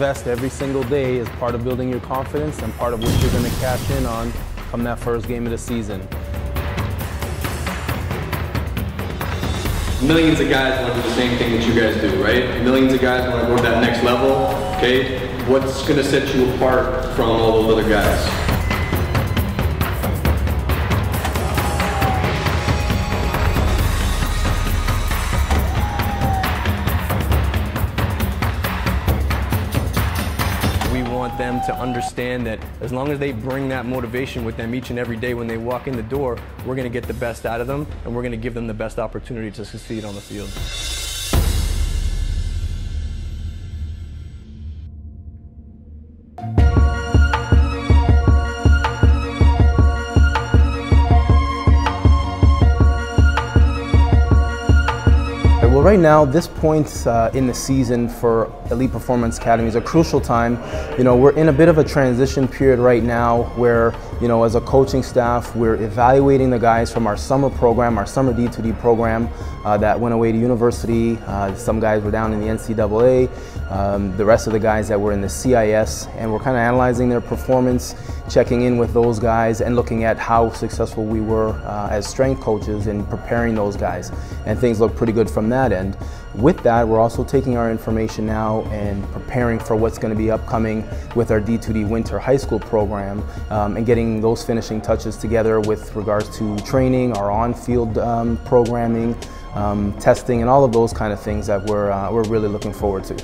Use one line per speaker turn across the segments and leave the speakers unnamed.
invest every single day is part of building your confidence and part of what you're going to cash in on come that first game of the season.
Millions of guys want to do the same thing that you guys do, right? Millions of guys want to go to that next level, okay? What's going to set you apart from all those other guys?
Want them to understand that as long as they bring that motivation with them each and every day when they walk in the door, we're going to get the best out of them and we're going to give them the best opportunity to succeed on the field.
Well, right now, this point uh, in the season for Elite Performance Academy is a crucial time. You know, we're in a bit of a transition period right now where, you know, as a coaching staff, we're evaluating the guys from our summer program, our summer D2D program uh, that went away to university. Uh, some guys were down in the NCAA, um, the rest of the guys that were in the CIS, and we're kind of analyzing their performance, checking in with those guys, and looking at how successful we were uh, as strength coaches in preparing those guys. And things look pretty good from that end. With that, we're also taking our information now and preparing for what's going to be upcoming with our D2D Winter High School program um, and getting those finishing touches together with regards to training, our on-field um, programming, um, testing, and all of those kind of things that we're, uh, we're really looking forward to.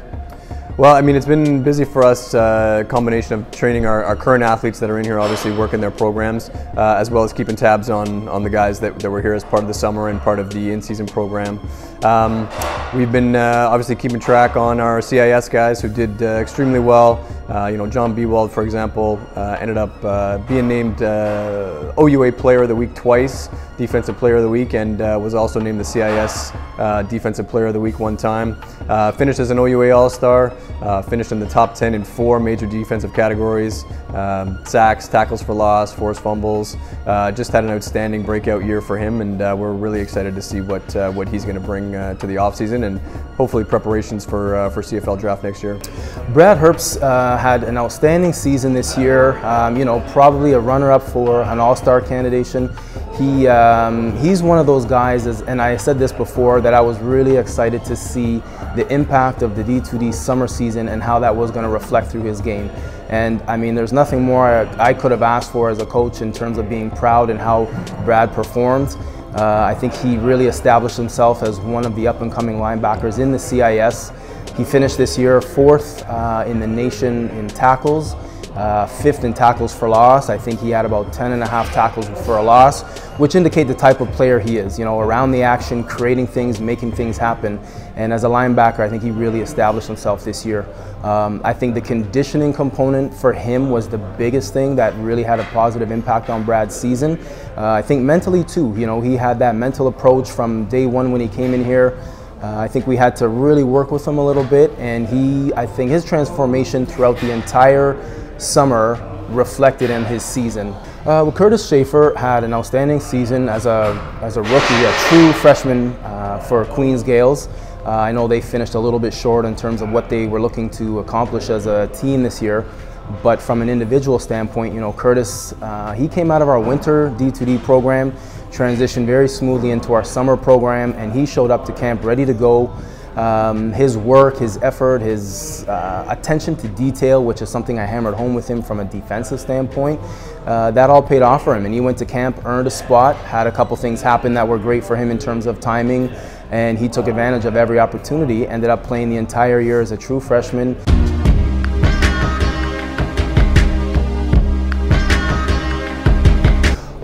Well, I mean, it's been busy for us, a uh, combination of training our, our, current athletes that are in here, obviously working their programs, uh, as well as keeping tabs on, on the guys that, that were here as part of the summer and part of the in-season program. Um, we've been uh, obviously keeping track on our CIS guys who did uh, extremely well. Uh, you know, John Bewald, for example, uh, ended up uh, being named uh, OUA Player of the Week twice, Defensive Player of the Week, and was also named the CIS Defensive Player of the Week one time. finished as an OUA All-Star, finished in the top 10 in four major defensive categories, um, sacks, tackles for loss, forced fumbles. just had an outstanding breakout year for him, and we're really excited to see what, what he's going to bring to the offseason and hopefully preparations for, for CFL draft next year.
Brad Herbst had an outstanding season this year. Um, you know, probably a runner-up for an All-Star candidation. He um, he's one of those guys, as, and I said this before, that I was really excited to see the impact of the D2D summer season and how that was going to reflect through his game. And I mean, there's nothing more I, I could have asked for as a coach in terms of being proud and how Brad performed. Uh, I think he really established himself as one of the up-and-coming linebackers in the CIS. He finished this year fourth uh, in the nation in tackles, uh, fifth in tackles for loss. I think he had about 10 and a half tackles for a loss, which indicate the type of player he is, you know, around the action, creating things, making things happen. And as a linebacker, I think he really established himself this year. Um, I think the conditioning component for him was the biggest thing that really had a positive impact on Brad's season. Uh, I think mentally too, you know, he had that mental approach from day one when he came in here. Uh, I think we had to really work with him a little bit, and he, I think his transformation throughout the entire summer reflected in his season. Uh, well, Curtis Schaefer had an outstanding season as a, as a rookie, a true freshman uh, for Queens Gaels. Uh, I know they finished a little bit short in terms of what they were looking to accomplish as a team this year. But from an individual standpoint, you know, Curtis, uh, he came out of our winter D2D program transitioned very smoothly into our summer program, and he showed up to camp ready to go. Um, his work, his effort, his uh, attention to detail, which is something I hammered home with him from a defensive standpoint, uh, that all paid off for him. And he went to camp, earned a spot, had a couple things happen that were great for him in terms of timing, and he took advantage of every opportunity, ended up playing the entire year as a true freshman.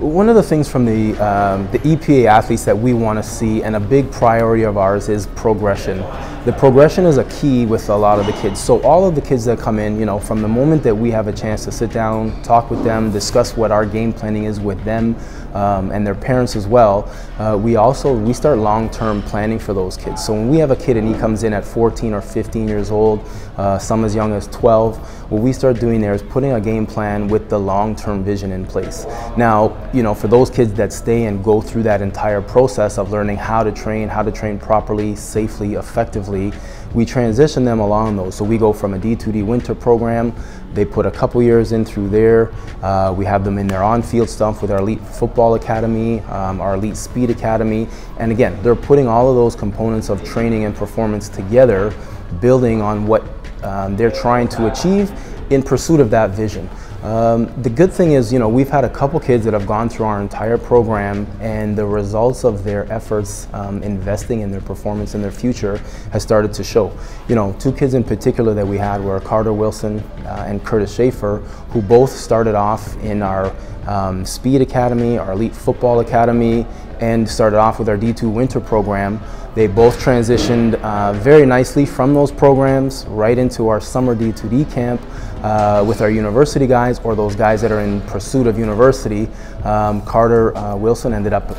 One of the things from the, um, the EPA athletes that we want to see and a big priority of ours is progression. The progression is a key with a lot of the kids. So all of the kids that come in, you know, from the moment that we have a chance to sit down, talk with them, discuss what our game planning is with them, um, and their parents as well, uh, we also we start long-term planning for those kids. So when we have a kid and he comes in at 14 or 15 years old, uh, some as young as 12, what we start doing there is putting a game plan with the long-term vision in place. Now, you know, for those kids that stay and go through that entire process of learning how to train, how to train properly, safely, effectively, we transition them along those. So we go from a D2D winter program, they put a couple years in through there. Uh, we have them in their on-field stuff with our Elite Football Academy, um, our Elite Speed Academy. And again, they're putting all of those components of training and performance together, building on what um, they're trying to achieve in pursuit of that vision. Um, the good thing is, you know, we've had a couple kids that have gone through our entire program and the results of their efforts um, investing in their performance and their future has started to show. You know, two kids in particular that we had were Carter Wilson uh, and Curtis Schaefer, who both started off in our um, Speed Academy, our Elite Football Academy, and started off with our D2 Winter program. They both transitioned uh, very nicely from those programs right into our summer D2D camp uh, with our university guys or those guys that are in pursuit of university. Um, Carter uh, Wilson ended up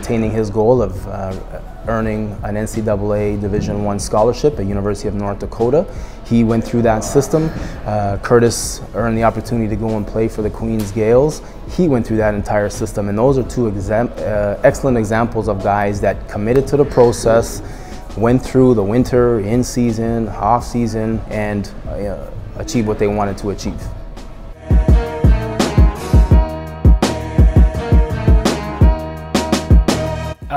attaining his goal of uh, earning an NCAA Division One scholarship at University of North Dakota. He went through that system. Uh, Curtis earned the opportunity to go and play for the Queens Gaels. He went through that entire system, and those are two exam uh, excellent examples of guys that committed to the process, went through the winter, in season, off season, and uh, achieved what they wanted to achieve.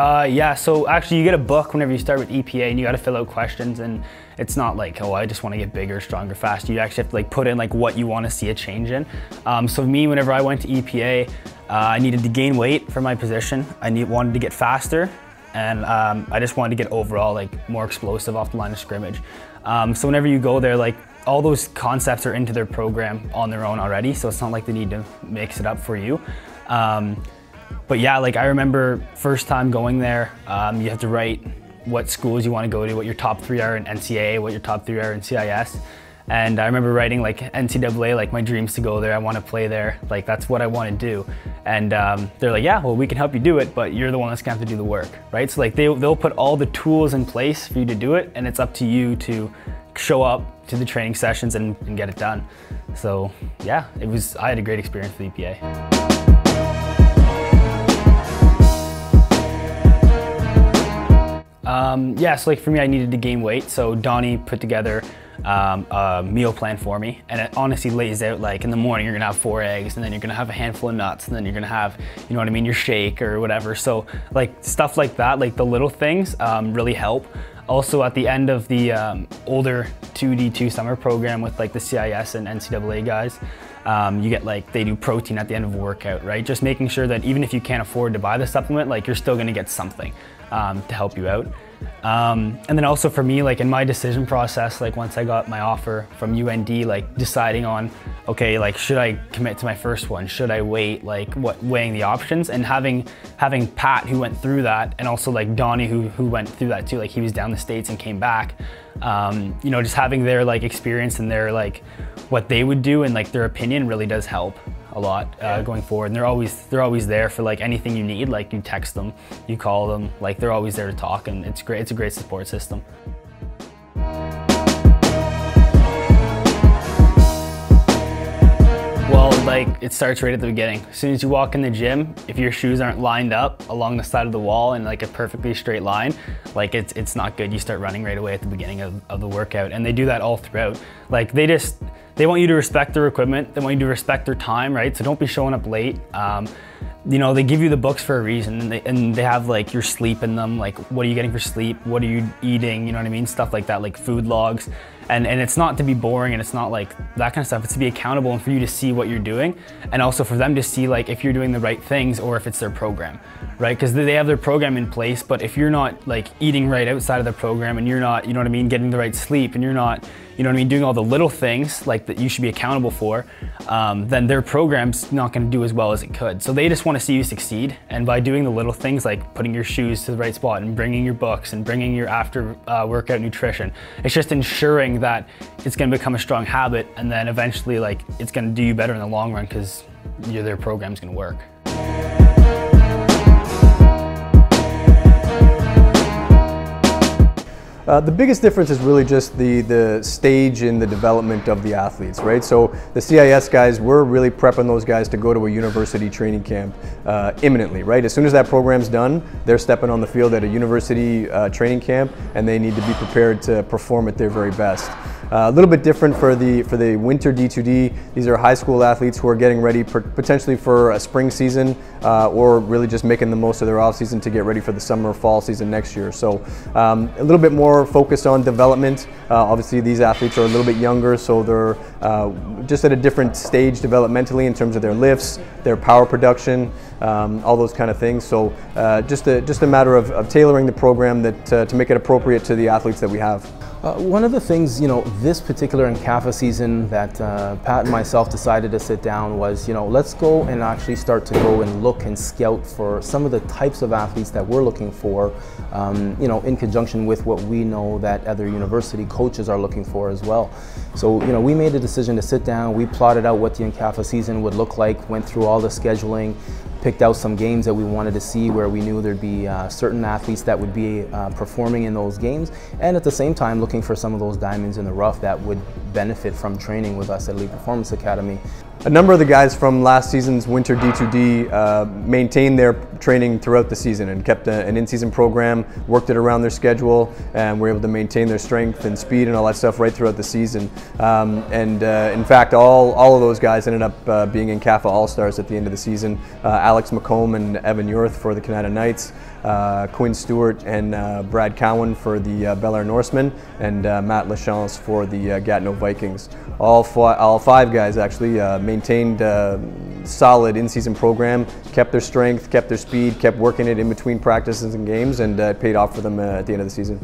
Uh, yeah, so actually you get a book whenever you start with EPA and you gotta fill out questions and it's not like, oh, I just wanna get bigger, stronger, faster. You actually have to like put in like what you wanna see a change in. Um, so me, whenever I went to EPA, uh, I needed to gain weight for my position. I need, wanted to get faster and um, I just wanted to get overall like more explosive off the line of scrimmage. Um, so whenever you go there, like all those concepts are into their program on their own already, so it's not like they need to mix it up for you. Um, but yeah, like I remember first time going there, um, you have to write what schools you want to go to, what your top three are in NCAA, what your top three are in CIS. And I remember writing like NCAA, like my dreams to go there, I want to play there, like that's what I want to do. And um, they're like, yeah, well, we can help you do it, but you're the one that's gonna have to do the work, right? So like they, they'll put all the tools in place for you to do it, and it's up to you to show up to the training sessions and, and get it done. So yeah, it was, I had a great experience with EPA. Um, yeah, so like for me, I needed to gain weight. So Donnie put together um, a meal plan for me, and it honestly lays out like in the morning you're gonna have four eggs, and then you're gonna have a handful of nuts, and then you're gonna have, you know what I mean, your shake or whatever. So like stuff like that, like the little things, um, really help. Also at the end of the um, older 2D2 summer program with like the CIS and NCAA guys, um, you get like, they do protein at the end of a workout, right? Just making sure that even if you can't afford to buy the supplement, like you're still gonna get something um, to help you out. Um, and then also for me, like in my decision process, like once I got my offer from UND, like deciding on, okay, like should I commit to my first one? Should I wait? Like what, weighing the options and having having Pat who went through that, and also like Donnie who who went through that too. Like he was down the states and came back. Um, you know, just having their like experience and their like what they would do and like their opinion really does help a lot uh, going forward. And they're always they're always there for like anything you need. Like you text them, you call them. Like they're always there to talk, and it's great. It's a great support system. Like it starts right at the beginning. As soon as you walk in the gym, if your shoes aren't lined up along the side of the wall in like a perfectly straight line, like it's it's not good. You start running right away at the beginning of, of the workout. And they do that all throughout. Like they just they want you to respect their equipment. They want you to respect their time, right? So don't be showing up late. Um, you know, they give you the books for a reason and they, and they have like your sleep in them. Like, what are you getting for sleep? What are you eating? You know what I mean? Stuff like that, like food logs. And, and it's not to be boring and it's not like that kind of stuff. It's to be accountable and for you to see what you're doing. And also for them to see like if you're doing the right things or if it's their program, right? Because they have their program in place, but if you're not like eating right outside of the program and you're not, you know what I mean, getting the right sleep and you're not, you know what I mean, doing all the little things like that you should be accountable for, um, then their program's not gonna do as well as it could. So they just wanna see you succeed. And by doing the little things like putting your shoes to the right spot and bringing your books and bringing your after uh, workout nutrition, it's just ensuring that it's gonna become a strong habit and then eventually like it's gonna do you better in the long run because their program's gonna work.
Uh, the biggest difference is really just the, the stage in the development of the athletes, right? So the CIS guys, we're really prepping those guys to go to a university training camp uh, imminently, right? As soon as that program's done, they're stepping on the field at a university uh, training camp and they need to be prepared to perform at their very best. Uh, a little bit different for the for the winter D2D. These are high school athletes who are getting ready per, potentially for a spring season uh, or really just making the most of their off season to get ready for the summer or fall season next year. So um, a little bit more focused on development. Uh, obviously, these athletes are a little bit younger, so they're uh, just at a different stage developmentally in terms of their lifts, their power production, um, all those kind of things. So uh, just a just a matter of, of tailoring the program that uh, to make it appropriate to the athletes that we have.
Uh, one of the things, you know, this particular NCAFA season that uh, Pat and myself decided to sit down was, you know, let's go and actually start to go and look and scout for some of the types of athletes that we're looking for, um, you know, in conjunction with what we know that other university coaches are looking for as well. So, you know, we made a decision to sit down, we plotted out what the NCAFA season would look like, went through all the scheduling, picked out some games that we wanted to see where we knew there'd be uh, certain athletes that would be uh, performing in those games and at the same time looking for some of those diamonds in the rough that would benefit from training with us at Elite Performance Academy.
A number of the guys from last season's Winter D2D uh, maintained their training throughout the season and kept a, an in-season program, worked it around their schedule, and were able to maintain their strength and speed and all that stuff right throughout the season. Um, and uh, in fact, all, all of those guys ended up uh, being NCAFA All-Stars at the end of the season. Uh, Alex McComb and Evan Yorth for the Kanata Knights, uh, Quinn Stewart and uh, Brad Cowan for the uh, Bel Air Norsemen, and Matt Lachance for the Gatineau Vikings. All, fi all five guys actually maintained a solid in-season program, kept their strength, kept their speed, kept working it in between practices and games, and uh, it paid off for them uh, at the end of the season.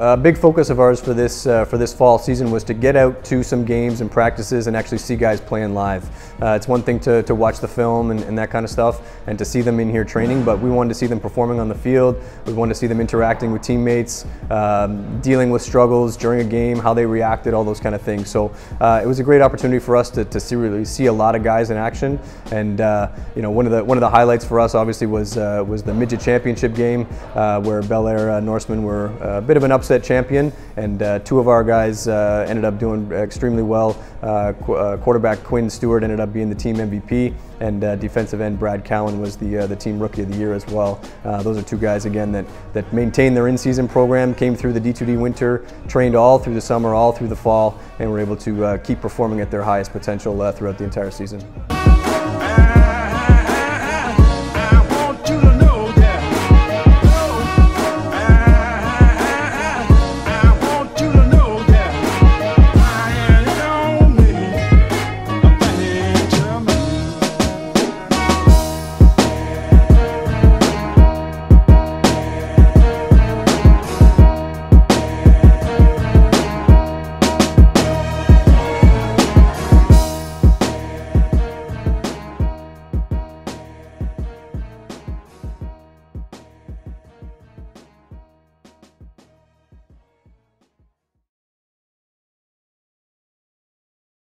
A big focus of ours for this uh, for this fall season was to get out to some games and practices and actually see guys playing live. Uh, it's one thing to, to watch the film and, and, that kind of stuff and to see them in here training, but we wanted to see them performing on the field. We wanted to see them interacting with teammates, um, dealing with struggles during a game, how they reacted, all those kind of things. So uh, it was a great opportunity for us to, to see really see a lot of guys in action. And uh, you know, one of the one of the highlights for us obviously was uh, was the midget championship game uh, where Bel Air Norsemen were a bit of an upset upset champion, and uh, two of our guys uh, ended up doing extremely well. Uh, qu uh, quarterback Quinn Stewart ended up being the team MVP, and uh, defensive end Brad Cowan was the the team rookie of the year as well. those are two guys again that that maintained their in-season program, came through the D2D winter, trained all through the summer, all through the fall, and were able to keep performing at their highest potential throughout the entire season.